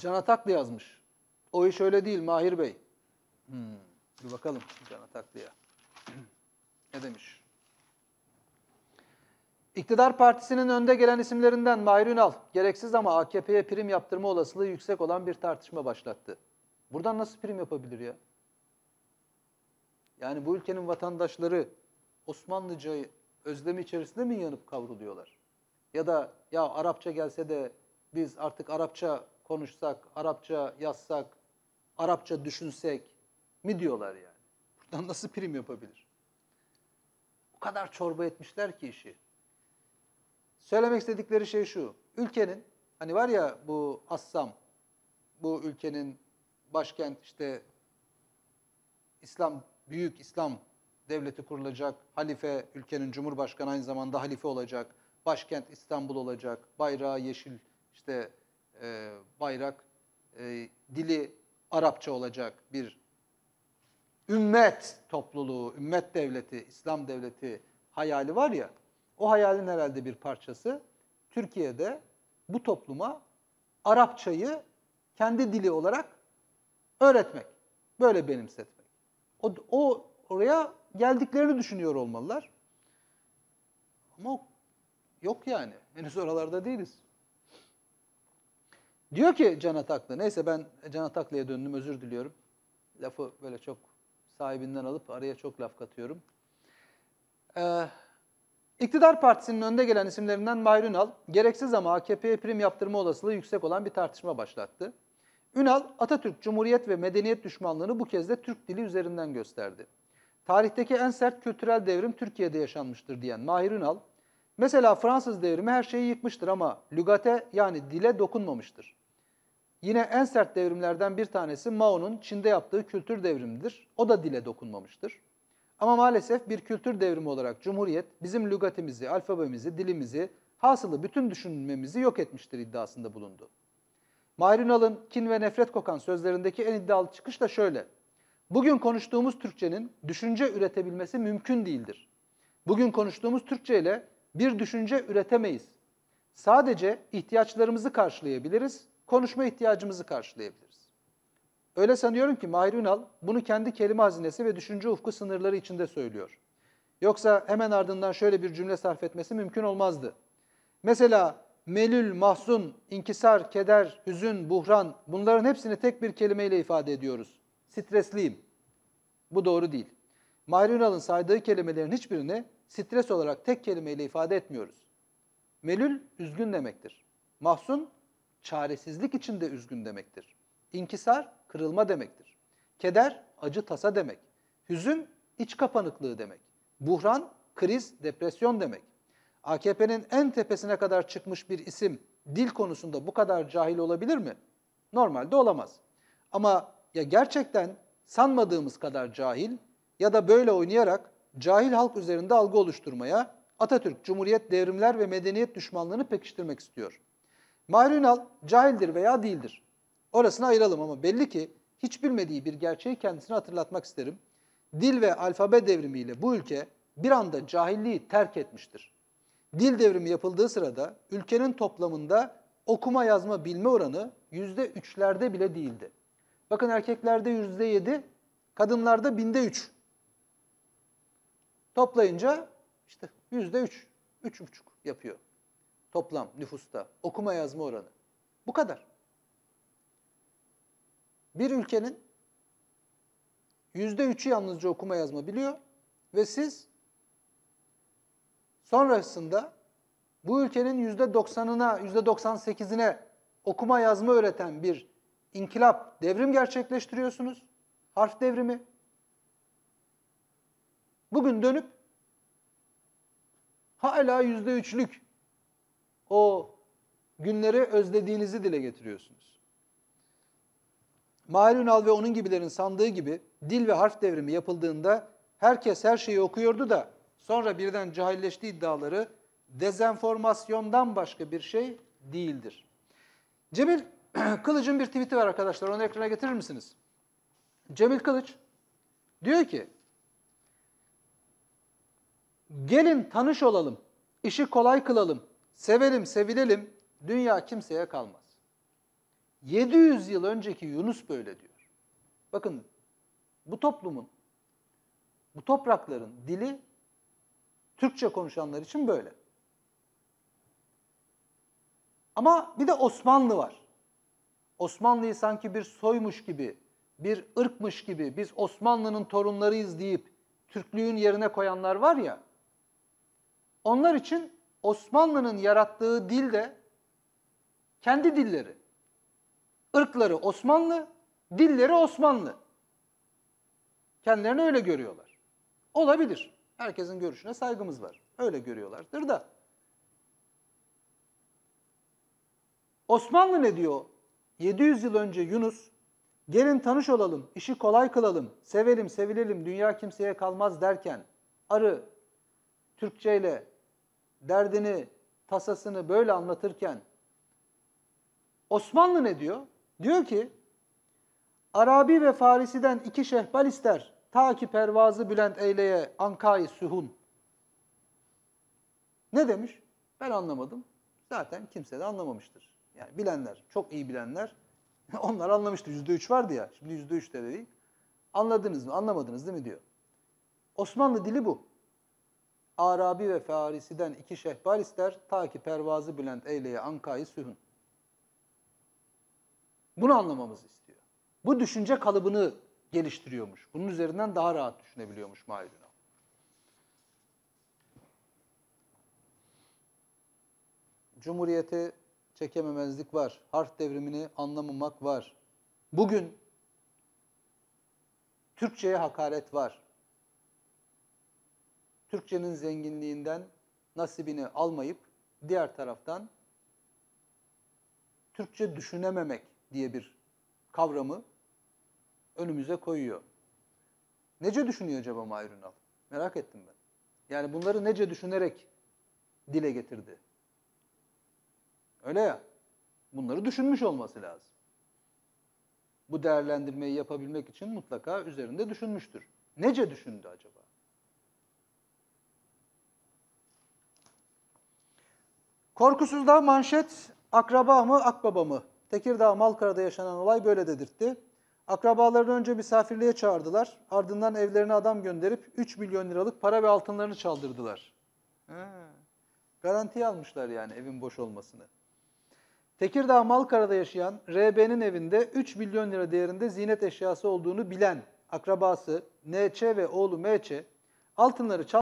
Can Ataklı yazmış. O iş öyle değil Mahir Bey. Hmm, bir bakalım Can Ataklı'ya. ne demiş? İktidar Partisi'nin önde gelen isimlerinden Mahir Ünal, gereksiz ama AKP'ye prim yaptırma olasılığı yüksek olan bir tartışma başlattı. Buradan nasıl prim yapabilir ya? Yani bu ülkenin vatandaşları Osmanlıca özlemi içerisinde mi yanıp kavruluyorlar? Ya da ya Arapça gelse de biz artık Arapça konuşsak, Arapça yazsak, Arapça düşünsek mi diyorlar yani? Buradan nasıl prim yapabilir? O kadar çorba etmişler ki işi. Söylemek istedikleri şey şu. Ülkenin hani var ya bu Assam, bu ülkenin başkent işte İslam büyük İslam devleti kurulacak. Halife ülkenin cumhurbaşkanı aynı zamanda halife olacak. Başkent İstanbul olacak. Bayrağı yeşil işte e, bayrak e, dili Arapça olacak bir ümmet topluluğu, ümmet devleti, İslam devleti hayali var ya. O hayalin herhalde bir parçası Türkiye'de bu topluma Arapçayı kendi dili olarak öğretmek. Böyle benimsetmek. O, o oraya geldiklerini düşünüyor olmalılar. Ama yok yani. Henüz oralarda değiliz. Diyor ki Can Ataklı, neyse ben Can Ataklı'ya döndüm özür diliyorum. Lafı böyle çok sahibinden alıp araya çok laf katıyorum. Ee, İktidar Partisi'nin önde gelen isimlerinden Mahir Ünal, gereksiz ama AKP'ye prim yaptırma olasılığı yüksek olan bir tartışma başlattı. Ünal, Atatürk, Cumhuriyet ve medeniyet düşmanlığını bu kez de Türk dili üzerinden gösterdi. Tarihteki en sert kültürel devrim Türkiye'de yaşanmıştır diyen Mahir Ünal, mesela Fransız devrimi her şeyi yıkmıştır ama lügate yani dile dokunmamıştır. Yine en sert devrimlerden bir tanesi Mao'nun Çin'de yaptığı kültür devrimidir. O da dile dokunmamıştır. Ama maalesef bir kültür devrimi olarak Cumhuriyet bizim lügatimizi, alfabemizi, dilimizi, hasılı bütün düşünmemizi yok etmiştir iddiasında bulundu. Mahir Ünal'ın kin ve nefret kokan sözlerindeki en iddialı çıkış da şöyle. Bugün konuştuğumuz Türkçenin düşünce üretebilmesi mümkün değildir. Bugün konuştuğumuz Türkçe ile bir düşünce üretemeyiz. Sadece ihtiyaçlarımızı karşılayabiliriz, konuşma ihtiyacımızı karşılayabiliriz. Öyle sanıyorum ki Mahir Ünal bunu kendi kelime hazinesi ve düşünce ufku sınırları içinde söylüyor. Yoksa hemen ardından şöyle bir cümle sarf etmesi mümkün olmazdı. Mesela melül, mahzun, inkisar, keder, hüzün, buhran bunların hepsini tek bir kelimeyle ifade ediyoruz. Stresliyim. Bu doğru değil. Mahir Ünal'ın saydığı kelimelerin hiçbirini stres olarak tek kelimeyle ifade etmiyoruz. Melül, üzgün demektir. Mahzun, çaresizlik içinde üzgün demektir. İnkisar, kırılma demektir. Keder, acı tasa demek. Hüzün, iç kapanıklığı demek. Buhran, kriz, depresyon demek. AKP'nin en tepesine kadar çıkmış bir isim dil konusunda bu kadar cahil olabilir mi? Normalde olamaz. Ama ya gerçekten sanmadığımız kadar cahil ya da böyle oynayarak cahil halk üzerinde algı oluşturmaya Atatürk, Cumhuriyet, devrimler ve medeniyet düşmanlığını pekiştirmek istiyor. Mahir cahildir veya değildir. Orasını ayıralım ama belli ki hiç bilmediği bir gerçeği kendisine hatırlatmak isterim. Dil ve alfabe devrimiyle bu ülke bir anda cahilliği terk etmiştir. Dil devrimi yapıldığı sırada ülkenin toplamında okuma yazma bilme oranı yüzde üçlerde bile değildi. Bakın erkeklerde yüzde yedi, kadınlarda binde üç. Toplayınca işte yüzde üç, üç buçuk yapıyor toplam nüfusta okuma yazma oranı. Bu kadar. Bir ülkenin yüzde üçü yalnızca okuma yazma biliyor ve siz sonrasında bu ülkenin yüzde doksanına, yüzde doksan sekizine okuma yazma öğreten bir inkılap, devrim gerçekleştiriyorsunuz. Harf devrimi. Bugün dönüp hala yüzde üçlük o günleri özlediğinizi dile getiriyorsunuz. Mahir Ünal ve onun gibilerin sandığı gibi dil ve harf devrimi yapıldığında herkes her şeyi okuyordu da sonra birden cahilleşti iddiaları dezenformasyondan başka bir şey değildir. Cemil Kılıç'ın bir tweet'i var arkadaşlar. Onu ekrana getirir misiniz? Cemil Kılıç diyor ki gelin tanış olalım, işi kolay kılalım, sevelim, sevilelim, dünya kimseye kalmaz. 700 yıl önceki Yunus böyle diyor. Bakın bu toplumun, bu toprakların dili Türkçe konuşanlar için böyle. Ama bir de Osmanlı var. Osmanlı'yı sanki bir soymuş gibi, bir ırkmış gibi, biz Osmanlı'nın torunlarıyız deyip Türklüğün yerine koyanlar var ya, onlar için Osmanlı'nın yarattığı dil de kendi dilleri. Irkları Osmanlı, dilleri Osmanlı. Kendilerini öyle görüyorlar. Olabilir. Herkesin görüşüne saygımız var. Öyle görüyorlardır da. Osmanlı ne diyor? 700 yıl önce Yunus, gelin tanış olalım, işi kolay kılalım, sevelim, sevilelim, dünya kimseye kalmaz derken, arı Türkçeyle derdini, tasasını böyle anlatırken, Osmanlı ne diyor? Diyor ki, Arabi ve Farisi'den iki şehbal ister, ta ki pervazı bülent eyleye ankayı sühun. Ne demiş? Ben anlamadım. Zaten kimse de anlamamıştır. Yani bilenler, çok iyi bilenler, onlar anlamıştır. Yüzde üç vardı ya, şimdi yüzde üç de değil. Anladınız mı, anlamadınız değil mi diyor. Osmanlı dili bu. Arabi ve Farisi'den iki şehbal ister, ta ki pervazı bülent eyleye ankayı sühün. Bunu anlamamızı istiyor. Bu düşünce kalıbını geliştiriyormuş. Bunun üzerinden daha rahat düşünebiliyormuş Mahir. Cumhuriyeti çekememezlik var. Harf devrimini anlamamak var. Bugün Türkçe'ye hakaret var. Türkçenin zenginliğinden nasibini almayıp diğer taraftan Türkçe düşünememek diye bir kavramı önümüze koyuyor. Nece düşünüyor acaba Mahir Ünal? Merak ettim ben. Yani bunları nece düşünerek dile getirdi? Öyle ya. Bunları düşünmüş olması lazım. Bu değerlendirmeyi yapabilmek için mutlaka üzerinde düşünmüştür. Nece düşündü acaba? Korkusuzda manşet akraba mı akbaba mı? Tekirdağ Malkara'da yaşanan olay böyle dedirtti. Akrabalarını önce misafirliğe çağırdılar. Ardından evlerine adam gönderip 3 milyon liralık para ve altınlarını çaldırdılar. He. Garantiye almışlar yani evin boş olmasını. Tekirdağ Malkara'da yaşayan RB'nin evinde 3 milyon lira değerinde ziynet eşyası olduğunu bilen akrabası NÇ ve oğlu MC altınları çal